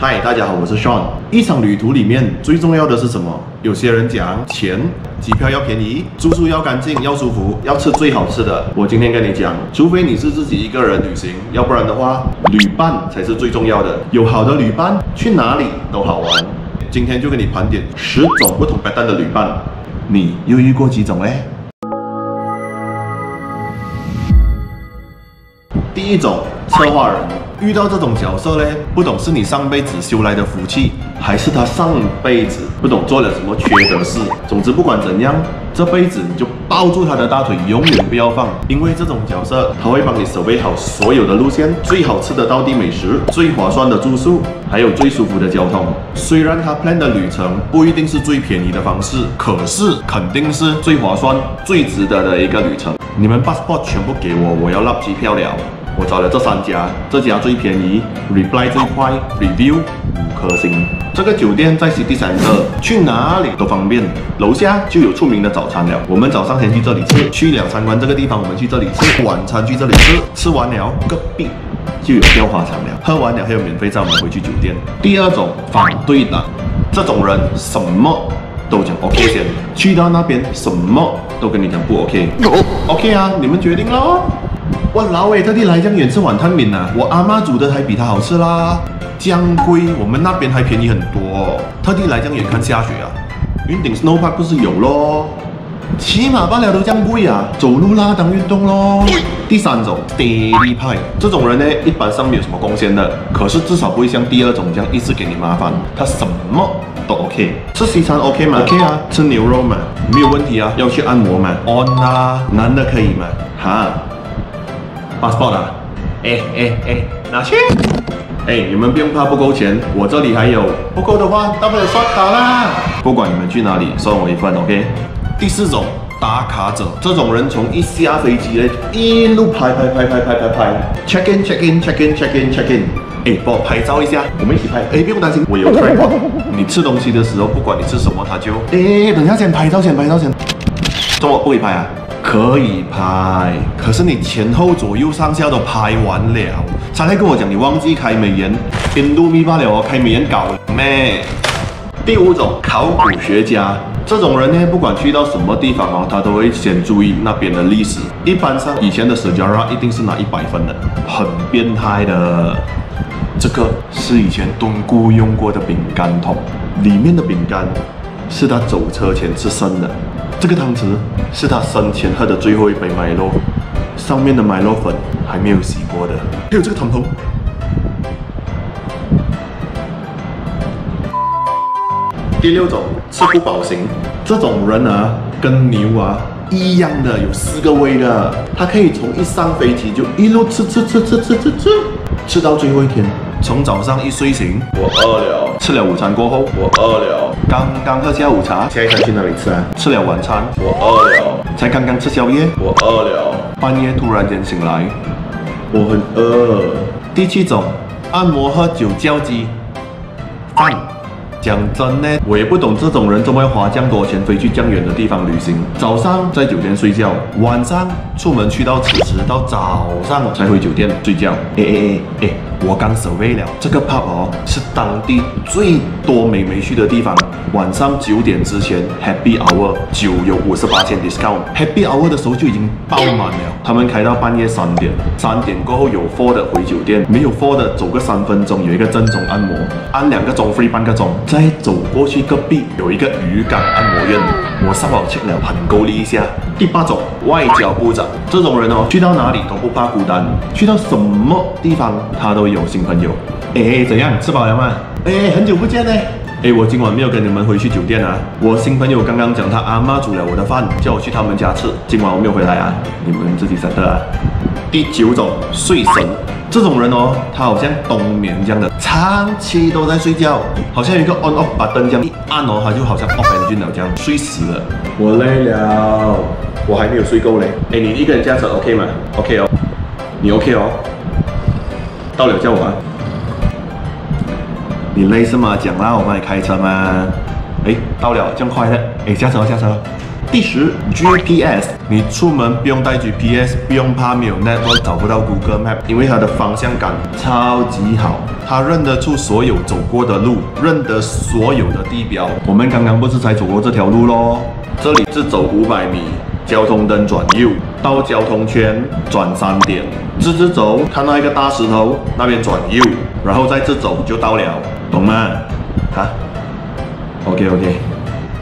嗨，大家好，我是 Sean。一场旅途里面最重要的是什么？有些人讲钱，机票要便宜，住宿要干净，要舒服，要吃最好吃的。我今天跟你讲，除非你是自己一个人旅行，要不然的话，旅伴才是最重要的。有好的旅伴，去哪里都好玩。今天就跟你盘点十种不同 pattern 的旅伴，你又遇过几种嘞？一种策划人，遇到这种角色呢，不懂是你上辈子修来的福气，还是他上辈子不懂做了什么缺德事。总之不管怎样，这辈子你就抱住他的大腿，永远不要放，因为这种角色他会帮你准备好所有的路线，最好吃的道地美食，最划算的住宿，还有最舒服的交通。虽然他 plan 的旅程不一定是最便宜的方式，可是肯定是最划算、最值得的一个旅程。你们 passport 全部给我，我要落机票了。我找了这三家，这家最便宜，reply 最快，review 五颗星。这个酒店在 City Center，去哪里都方便。楼下就有出名的早餐了，我们早上先去这里吃。去了参观这个地方，我们去这里吃。晚餐去这里吃，吃完了隔壁就有雕花场了。喝完了还有免费载我们回去酒店。第二种反对的，这种人什么都讲 OK 先，去到那边什么都跟你讲不 OK。OK 啊，你们决定喽。我老伟特地来这样远吃碗汤面呐，我阿妈煮的还比他好吃啦。江龟我们那边还便宜很多，特地来这样远看下雪啊。云顶 Snow Park 不是有咯？骑马罢了都这样贵啊，走路啦当运动咯。第三种 daily 派，这种人呢一般上没有什么贡献的，可是至少不会像第二种这样一直给你麻烦，他什么都 OK。吃西餐 OK 吗？OK 啊，吃牛肉嘛，没有问题啊。要去按摩嘛？On 啦，男的可以吗？哈。Passport 啊，哎哎哎，拿去！哎，你们不用怕不够钱，我这里还有，不够的话大不了刷卡啦。不管你们去哪里，算我一份，OK？第四种打卡者，这种人从一下飞机嘞，一路拍拍拍拍拍拍拍，check in check in check in check in check in，哎，帮我拍照一下，我们一起拍。哎，不用担心，我有 t r a 你吃东西的时候，不管你吃什么，他就，哎，等下先拍照先拍照先。怎么不可以拍啊？可以拍，可是你前后左右上下都拍完了，才来跟我讲你忘记开美颜，印度咪罢了哦，开美颜搞咩？第五种考古学家，这种人呢，不管去到什么地方哦，他都会先注意那边的历史。一般上以前的 s e j a r a 一定是拿一百分的，很变态的。这个是以前敦姑用过的饼干桶，里面的饼干是他走车前吃剩的。这个汤匙是他生前喝的最后一杯麦洛，上面的麦洛粉还没有洗过的。还有这个汤头。第六种吃不饱型，这种人啊，跟牛啊一样的，有四个胃的，他可以从一上飞机就一路吃吃吃吃吃吃吃，吃到最后一天。从早上一睡醒，我饿了。吃了午餐过后，我饿了。刚刚喝下午茶，下一餐去哪里吃啊？吃了晚餐，我饿了。才刚刚吃宵夜，我饿了。半夜突然间醒来，我很饿。第七种，按摩、喝酒、叫鸡、饭。讲真呢，我也不懂这种人怎么会花这样多钱飞去这样远的地方旅行。早上在酒店睡觉，晚上出门去到此时到早上才回酒店睡觉。哎哎哎哎，我刚 survey 了，这个 pub 哦是当地最多美眉去的地方。晚上九点之前 Happy Hour 就有五十八千 discount。Happy Hour 的时候就已经爆满了，他们开到半夜三点。三点过后有 four 的回酒店，没有 four 的走个三分钟有一个正宗按摩，按两个钟 free 半个钟。再走过去隔壁有一个鱼缸按摩院，我上网 check 了，很够力一下。第八种外交部长，这种人哦，去到哪里都不怕孤单，去到什么地方他都有新朋友。哎，怎样？吃饱了吗？哎，很久不见呢。哎，我今晚没有跟你们回去酒店啊。我新朋友刚刚讲他阿妈煮了我的饭，叫我去他们家吃。今晚我没有回来啊，你们自己晓得啊。第九种睡神。这种人哦，他好像冬眠这样的，长期都在睡觉，好像有一个 on off 把灯这样一按哦，他就好像 off engine 了这样睡死了。我累了，我还没有睡够嘞。哎，你一个人驾车 OK 吗？OK 哦，你 OK 哦。到了叫我啊。你累是吗？讲啦，我帮你开车吗？哎，到了，这样快的。哎，下车了，下车了。第十，GPS，你出门不用带 GPS，不用怕没有 network 找不到 Google Map，因为它的方向感超级好，它认得出所有走过的路，认得所有的地标。我们刚刚不是才走过这条路咯？这里是走五百米，交通灯转右，到交通圈转三点，直直走，看到一个大石头，那边转右，然后再直走就到了，懂吗？哈，OK OK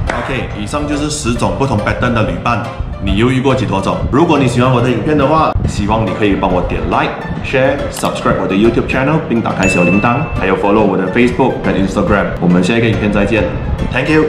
OK，以上就是十种不同白灯的旅伴，你又遇过几多种？如果你喜欢我的影片的话，希望你可以帮我点 like、share、subscribe 我的 YouTube channel，并打开小铃铛，还有 follow 我的 Facebook 跟 Instagram。我们下一个影片再见，Thank you。